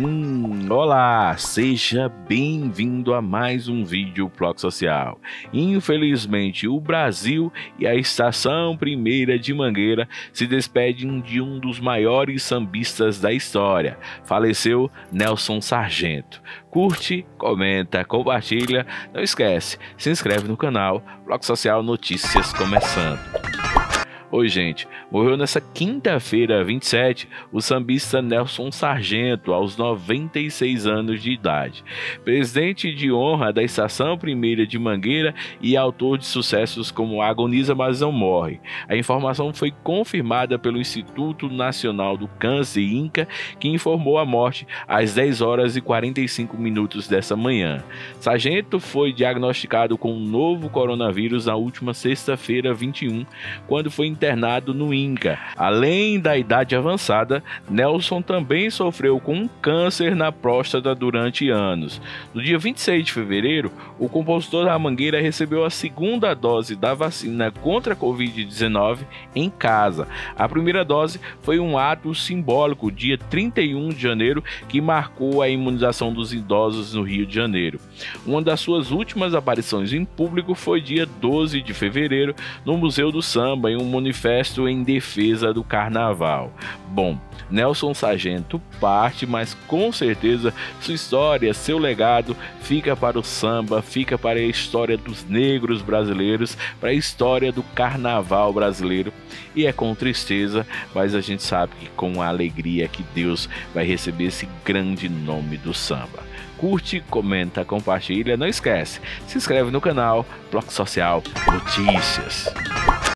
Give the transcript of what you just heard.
Hum, olá, seja bem-vindo a mais um vídeo Bloco Social. Infelizmente, o Brasil e a Estação Primeira de Mangueira se despedem de um dos maiores sambistas da história. Faleceu Nelson Sargento. Curte, comenta, compartilha, não esquece, se inscreve no canal Bloco Social Notícias começando. Oi, gente. Morreu nessa quinta-feira, 27, o sambista Nelson Sargento, aos 96 anos de idade. Presidente de honra da Estação Primeira de Mangueira e autor de sucessos como Agoniza Mas Não Morre. A informação foi confirmada pelo Instituto Nacional do Câncer INCA, que informou a morte às 10 horas e 45 minutos dessa manhã. Sargento foi diagnosticado com um novo coronavírus na última sexta-feira, 21, quando foi internado no INCA. Além da idade avançada, Nelson também sofreu com um câncer na próstata durante anos. No dia 26 de fevereiro, o compositor da Mangueira recebeu a segunda dose da vacina contra a Covid-19 em casa. A primeira dose foi um ato simbólico, dia 31 de janeiro, que marcou a imunização dos idosos no Rio de Janeiro. Uma das suas últimas aparições em público foi dia 12 de fevereiro no Museu do Samba, em um manifesto em defesa do carnaval. Bom, Nelson Sargento parte, mas com certeza sua história, seu legado fica para o samba, fica para a história dos negros brasileiros, para a história do carnaval brasileiro. E é com tristeza, mas a gente sabe que com a alegria que Deus vai receber esse grande nome do samba. Curte, comenta, compartilha, não esquece, se inscreve no canal Bloco Social Notícias.